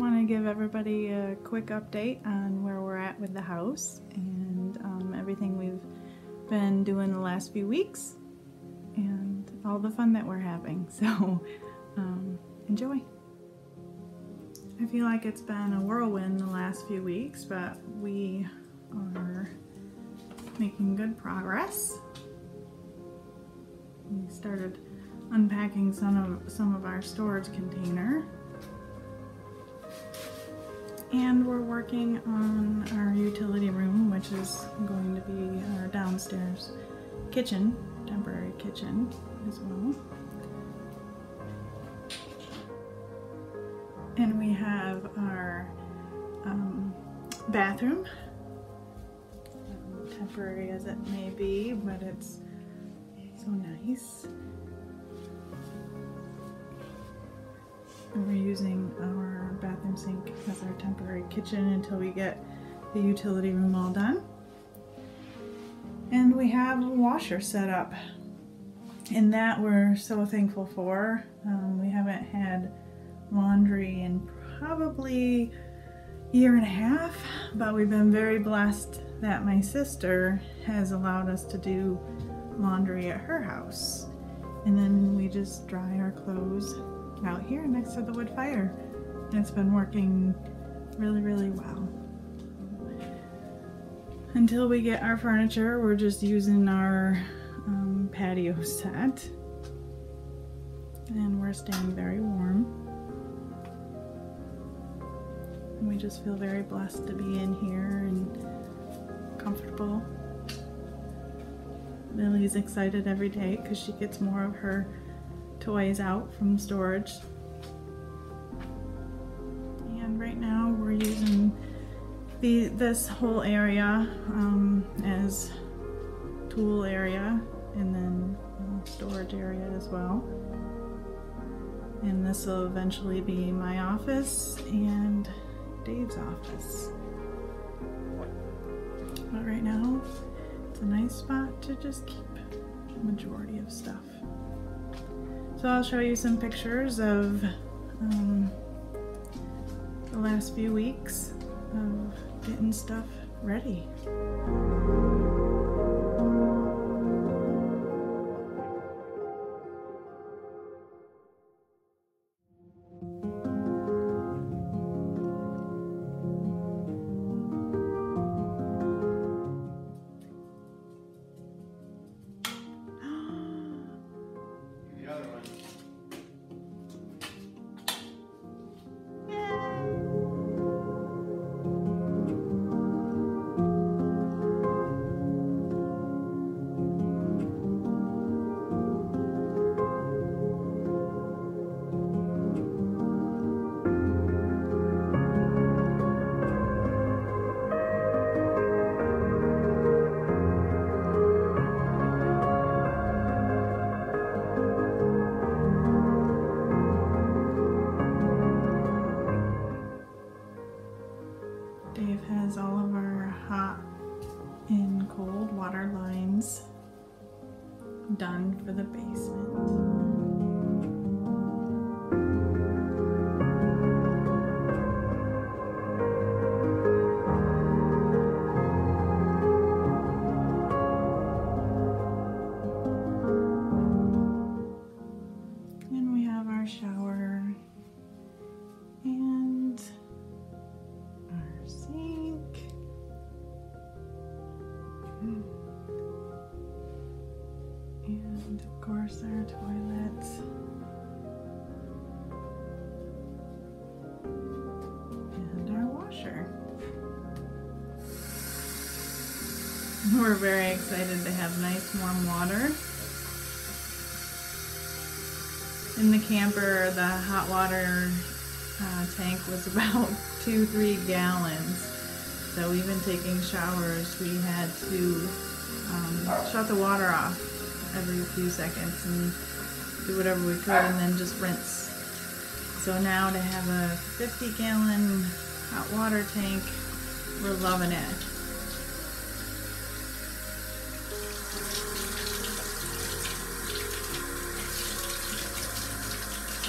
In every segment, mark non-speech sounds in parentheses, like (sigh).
want to give everybody a quick update on where we're at with the house and um, everything we've been doing the last few weeks and all the fun that we're having. (laughs) So um, enjoy. I feel like it's been a whirlwind the last few weeks, but we are making good progress. We started unpacking some of some of our storage container. And we're working on our utility room, which is going to be our downstairs kitchen, temporary kitchen as well. And we have our um, bathroom, temporary as it may be, but it's so nice. And we're using our bathroom sink as our temporary kitchen until we get the utility room all done. And we have a washer set up. And that we're so thankful for. Um, we haven't had laundry in probably a year and a half, but we've been very blessed that my sister has allowed us to do laundry at her house. And then we just dry our clothes out here next to the wood fire. It's been working really, really well. Until we get our furniture, we're just using our um, patio set. And we're staying very warm. And we just feel very blessed to be in here and comfortable. Lily's excited every day because she gets more of her toys out from storage. And right now we're using the this whole area um, as tool area and then uh, storage area as well. And this will eventually be my office and Dave's office. But right now, it's a nice spot to just keep the majority of stuff. So I'll show you some pictures of um, the last few weeks of getting stuff ready. Dave has all of our hot and cold water lines done for the basement. And we have our shower And of course our toilet. And our washer. (laughs) We're very excited to have nice warm water. In the camper, the hot water uh, tank was (laughs) about two, three gallons. So even taking showers, we had to um, shut the water off every few seconds and do whatever we could and then just rinse. So now to have a 50 gallon hot water tank, we're loving it.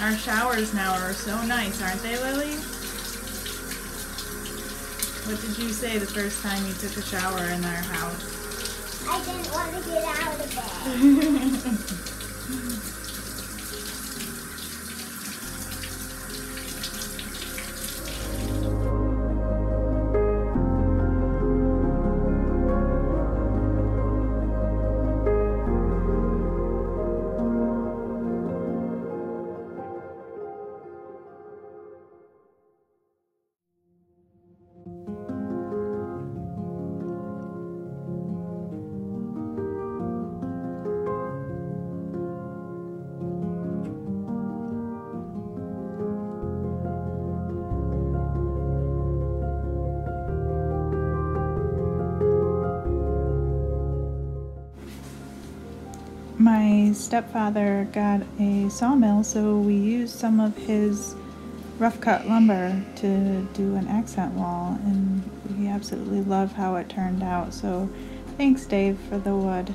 Our showers now are so nice, aren't they, Lily? What did you say the first time you took a shower in our house? I didn't want to get out of bed. (laughs) stepfather got a sawmill, so we used some of his rough cut lumber to do an accent wall, and we absolutely love how it turned out. So thanks, Dave, for the wood.